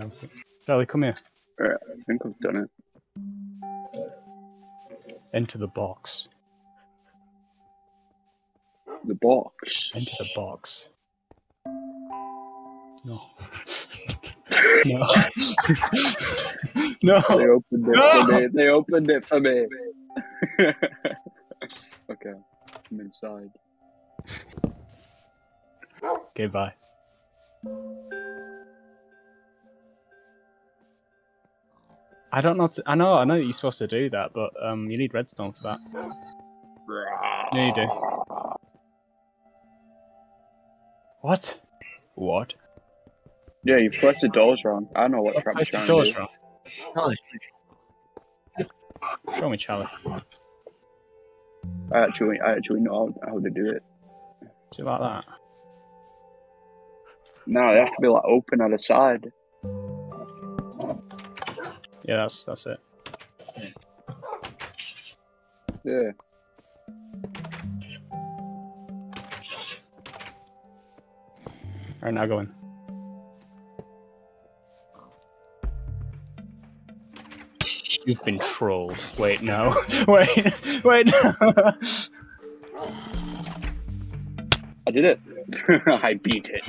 it. Charlie, come here. Alright, I think I've done it. Enter the box. The box. Enter the box. No. no. no. They opened it No! for me. They opened it for me. okay, I'm inside. Okay, bye. I don't know. To, I know. I know that you're supposed to do that, but um, you need redstone for that. Yeah, you do. What? What? Yeah, you pressed the doors wrong. I don't know what trap you're trying doors to do. wrong. Show me, Charlie. I actually, I actually know how, how to do it. Is it like that? No, they have to be like open at the side. Yeah, that's that's it. Yeah. Alright, now go in. You've been trolled. Wait, no. wait, wait, no. I did it. I beat it.